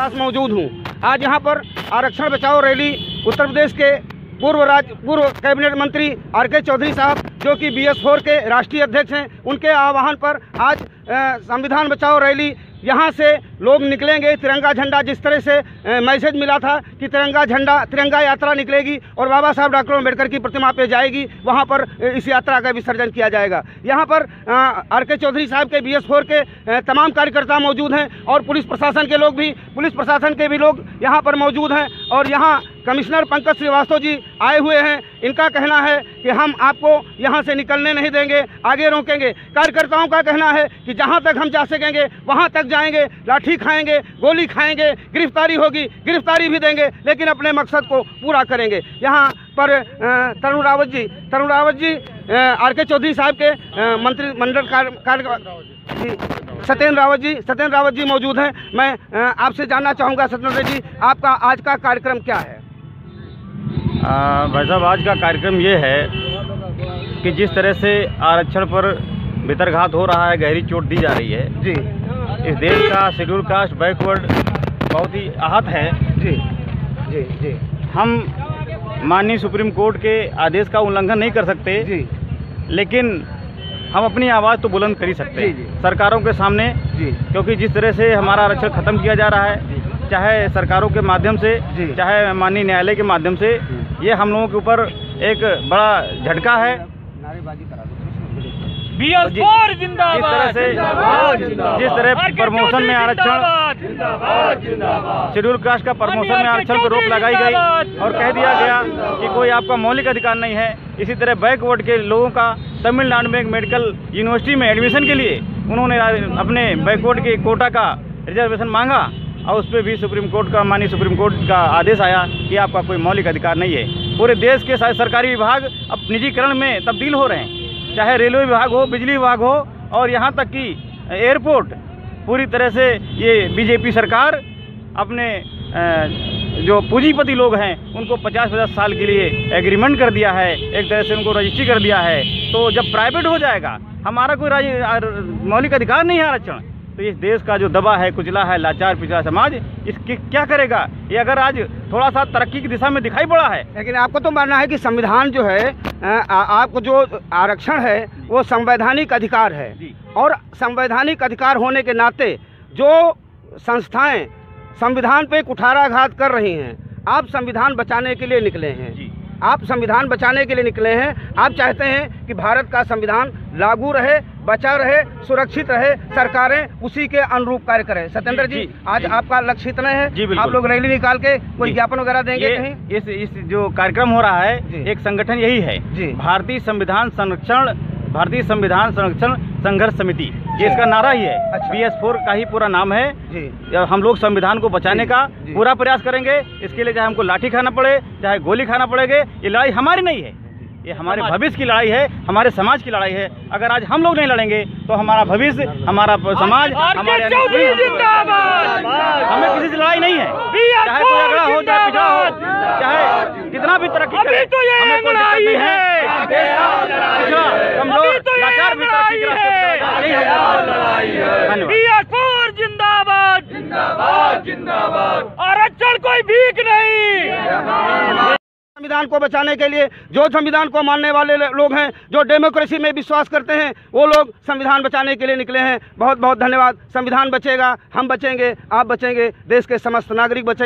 पास मौजूद हूँ। आज यहाँ पर आरक्षण बचाओ रैली उत्तर प्रदेश के पूर्व राज्य पूर्व कैबिनेट मंत्री आर के चौधरी साहब, जो कि बी एस फोर के राष्ट्रीय अध्यक्ष हैं, उनके आह्वान पर आज संविधान बचाओ रैली यहाँ से लोग निकलेंगे, तिरंगा झंडा जिस तरह से मैसेज मिला था कि तिरंगा झंडा, तिरंगा यात्रा निकलेगी और बाबा साहब डॉक्टर अंबेडकर की प्रतिमा पे जाएगी, वहाँ पर इस यात्रा का विसर्जन किया जाएगा। यहाँ पर आर के चौधरी साहब के, बी एस फोर के तमाम कार्यकर्ता मौजूद हैं और पुलिस प्रशासन के लोग भी, पुलिस प्रशासन के भी लोग यहाँ पर मौजूद हैं और यहाँ कमिश्नर पंकज श्रीवास्तव जी आए हुए हैं। इनका कहना है कि हम आपको यहाँ से निकलने नहीं देंगे, आगे रोकेंगे। कार्यकर्ताओं का कहना है कि जहाँ तक हम जा सकेंगे, वहाँ तक जाएँगे, लाठी खाएँगे, गोली खाएँगे, गिरफ्तारी होगी, गिरफ्तारी भी देंगे, लेकिन अपने मकसद को पूरा करेंगे। यहाँ पर तरुण रावत जी, तरुण रावत जी आर के चौधरी साहब के मंत्रिमंडल कार्य सत्येंद्र रावत जी, सत्येंद्र रावत जी मौजूद हैं। मैं आपसे जानना चाहूँगा, सत्येंद्र जी, आपका आज का कार्यक्रम क्या है? भाई साहब आज का कार्यक्रम ये है कि जिस तरह से आरक्षण पर बेतरघात हो रहा है गहरी चोट दी जा रही है। जी। इस देश का शेड्यूल कास्ट बैकवर्ड बहुत ही आहत है। जी जी जी। हम माननीय सुप्रीम कोर्ट के आदेश का उल्लंघन नहीं कर सकते जी। लेकिन हम अपनी आवाज़ तो बुलंद कर ही सकते। हैं। सरकारों के सामने जी। क्योंकि जिस तरह से हमारा आरक्षण खत्म किया जा रहा है चाहे सरकारों के माध्यम से चाहे माननीय न्यायालय के माध्यम से ये हम लोगों के ऊपर एक बड़ा झटका है। नारेबाजी करा दो जिस तरह से जिस तरह प्रमोशन में आरक्षण शेड्यूल कास्ट का प्रमोशन में आरक्षण पर रोक लगाई गई और कह दिया गया कि कोई आपका मौलिक अधिकार नहीं है। इसी तरह बैकवर्ड के लोगों का तमिलनाडु में एक मेडिकल यूनिवर्सिटी में एडमिशन के लिए उन्होंने अपने बैकवर्ड के कोटा का रिजर्वेशन मांगा। और उस पर भी सुप्रीम कोर्ट का, माननीय सुप्रीम कोर्ट का आदेश आया कि आपका कोई मौलिक अधिकार नहीं है। पूरे देश के सारे सरकारी विभाग अब निजीकरण में तब्दील हो रहे हैं। चाहे रेलवे विभाग हो, बिजली विभाग हो, और यहाँ तक कि एयरपोर्ट, पूरी तरह से ये बीजेपी सरकार, अपने जो पूंजीपति लोग हैं, उनको 50-50 साल के लिए एग्रीमेंट कर दिया है, एक तरह से उनको रजिस्ट्री कर दिया है। तो जब प्राइवेट हो जाएगा, हमारा कोई मौलिक अधिकार नहीं है आरक्षण। तो इस देश का जो दबा है कुचला है लाचार पिछड़ा समाज इसकी क्या करेगा? ये अगर आज थोड़ा सा तरक्की की दिशा में दिखाई पड़ा है। लेकिन आपको तो मानना है कि संविधान जो है आ, आपको जो आरक्षण है वो संवैधानिक अधिकार है। और संवैधानिक अधिकार होने के नाते जो संस्थाएँ संविधान पे कुठाराघात कर रही हैं आप संविधान बचाने के लिए निकले हैं। आप संविधान बचाने के लिए निकले हैं। आप चाहते हैं कि भारत का संविधान लागू रहे बचा रहे सुरक्षित रहे सरकारें उसी के अनुरूप कार्य करें। सत्येंद्र जी, जी, जी, आज जी। आपका लक्ष्य इतना है। जी, आप लोग रैली निकाल के कोई ज्ञापन वगैरह देंगे कहीं? इस इस जो कार्यक्रम हो रहा है एक संगठन यही है। भारतीय संविधान संरक्षण भारतीय संविधान संरक्षण संघर्ष समिति। ये इसका नारा ही है। अच्छा। बी एस फोर का ही पूरा नाम है। जी। हम लोग संविधान को बचाने का पूरा प्रयास करेंगे। इसके लिए चाहे हमको लाठी खाना पड़े चाहे गोली खाना पड़ेगे ये लड़ाई हमारी नहीं है। ये हमारे भविष्य की लड़ाई है हमारे समाज की लड़ाई है। अगर आज हम लोग नहीं लड़ेंगे तो हमारा भविष्य हमारा समाज हमारे चौधरी अनुकूल- जिंदाबाद। हमें किसी से लड़ाई नहीं है। चाहे कोई अगड़ा हो चाहे पिछड़ा हो चाहे कितना भी तरक्की करे तो ये हमें कोई दिक्कत नहीं है। है देश का पिछड़ा, कमज़ोर अभी तो ये लाचार भी तरक्की के रास्ते लड़ाई पर यही धन्यवाद जिंदाबाद। जिंदाबाद जिंदाबाद। आरक्षण कोई भीख नहीं। संविधान को बचाने के लिए जो संविधान को मानने वाले लोग हैं जो डेमोक्रेसी में विश्वास करते हैं वो लोग संविधान बचाने के लिए निकले हैं। बहुत बहुत धन्यवाद। संविधान बचेगा हम बचेंगे आप बचेंगे देश के समस्त नागरिक बचेंगे